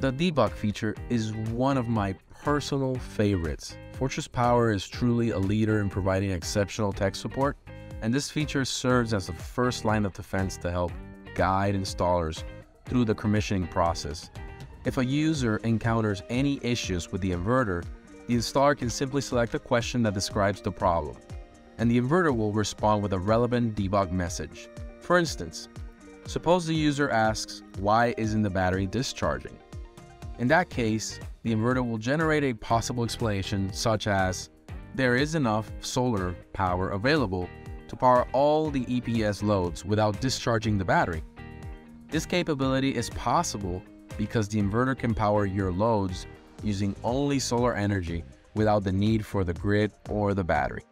The debug feature is one of my personal favorites. Fortress Power is truly a leader in providing exceptional tech support, and this feature serves as the first line of defense to help guide installers through the commissioning process. If a user encounters any issues with the inverter, the installer can simply select a question that describes the problem, and the inverter will respond with a relevant debug message. For instance, suppose the user asks, why isn't the battery discharging? In that case, the inverter will generate a possible explanation such as, there is enough solar power available to power all the EPS loads without discharging the battery. This capability is possible because the inverter can power your loads using only solar energy without the need for the grid or the battery.